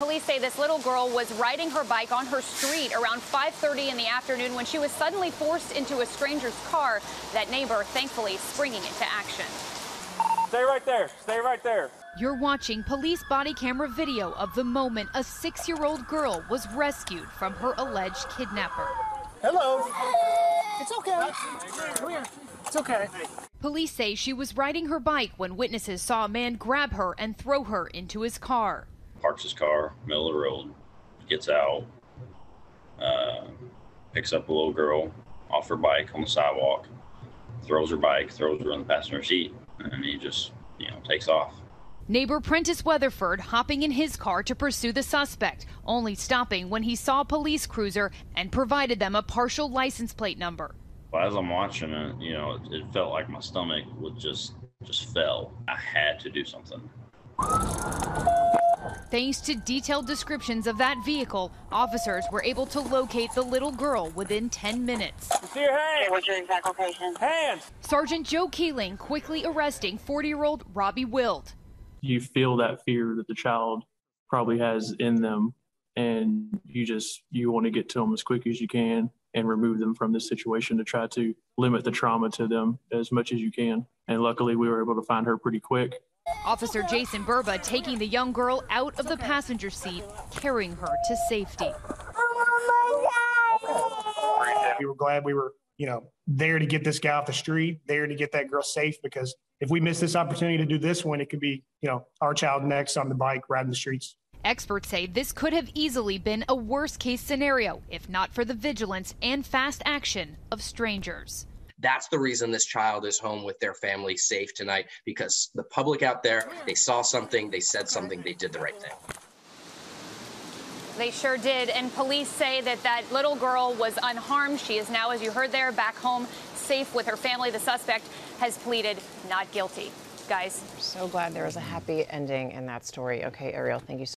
Police say this little girl was riding her bike on her street around 5:30 in the afternoon when she was suddenly forced into a stranger's car. That neighbor thankfully springing into action. Stay right there. Stay right there. You're watching police body camera video of the moment a six-year-old girl was rescued from her alleged kidnapper. Hello. It's okay. Come here. It's okay. Police say she was riding her bike when witnesses saw a man grab her and throw her into his car. Parks his car, middle of the road, gets out, uh, picks up a little girl off her bike on the sidewalk, throws her bike, throws her in the passenger seat, and he just, you know, takes off. Neighbor Prentice Weatherford hopping in his car to pursue the suspect, only stopping when he saw a police cruiser and provided them a partial license plate number. As I'm watching it, you know, it, it felt like my stomach would just just fell. I had to do something. Thanks to detailed descriptions of that vehicle, officers were able to locate the little girl within 10 minutes. See your hands. What's your exact location? Hands. Sergeant Joe Keeling quickly arresting 40 year old Robbie Wild. You feel that fear that the child probably has in them, and you just you want to get to them as quick as you can and remove them from this situation to try to limit the trauma to them as much as you can. And luckily, we were able to find her pretty quick. Officer Jason Burba taking the young girl out of the passenger seat, carrying her to safety. We were glad we were, you know, there to get this guy off the street, there to get that girl safe because if we miss this opportunity to do this one, it could be, you know, our child next on the bike riding the streets. Experts say this could have easily been a worst case scenario if not for the vigilance and fast action of strangers. That's the reason this child is home with their family safe tonight because the public out there, they saw something, they said something, they did the right thing. They sure did. And police say that that little girl was unharmed. She is now, as you heard there, back home safe with her family. The suspect has pleaded not guilty. Guys. So glad there was a happy ending in that story. Okay, Ariel, thank you so